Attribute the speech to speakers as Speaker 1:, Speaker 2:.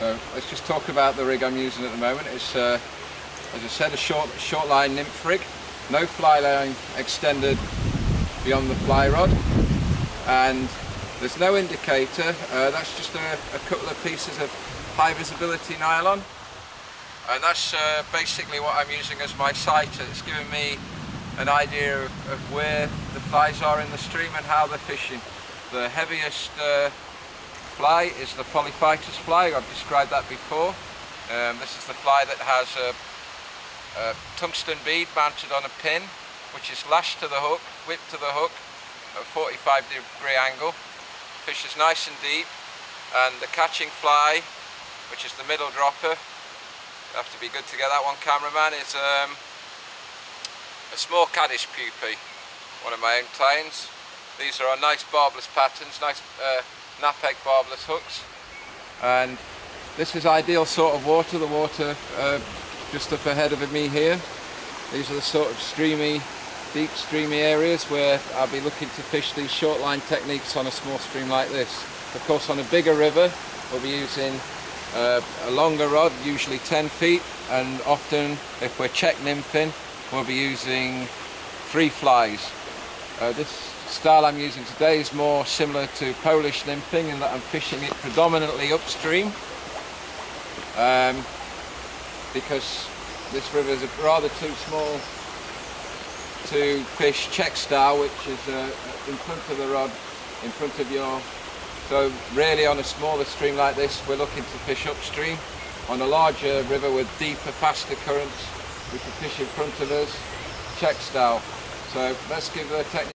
Speaker 1: So let's just talk about the rig I'm using at the moment. It's, uh, as I said, a short, short line nymph rig. No fly line extended beyond the fly rod. And there's no indicator. Uh, that's just a, a, couple of pieces of high visibility nylon. And that's uh, basically what I'm using as my sight. It's giving me an idea of, of, where the flies are in the stream and how they're fishing. The heaviest uh, fly is the Polyphytus fly, I've described that before. Um, this is the fly that has a, a, tungsten bead mounted on a pin, which is lashed to the hook, whipped to the hook at a 45 degree angle. Fish is nice and deep, and the catching fly, which is the middle dropper, you have to be good to get that one cameraman, is um, a small caddis pupae, one of my own clients. These are our nice barbless patterns, nice uh, Knapek barbless hooks and this is ideal sort of water, the water uh, just up ahead of me here. These are the sort of streamy, deep streamy areas where I'll be looking to fish these short line techniques on a small stream like this. Of course on a bigger river we'll be using uh, a longer rod, usually 10 feet and often if we're Czech nymphing we'll be using three flies. Uh, this style I'm using today is more similar to Polish nymphing in that I'm fishing it predominantly upstream. Um, because this river is rather too small to fish Czech style which is uh, in front of the rod, in front of your so really on a smaller stream like this we're looking to fish upstream on a larger river with deeper faster currents we can fish in front of us Czech style. So let's give the technique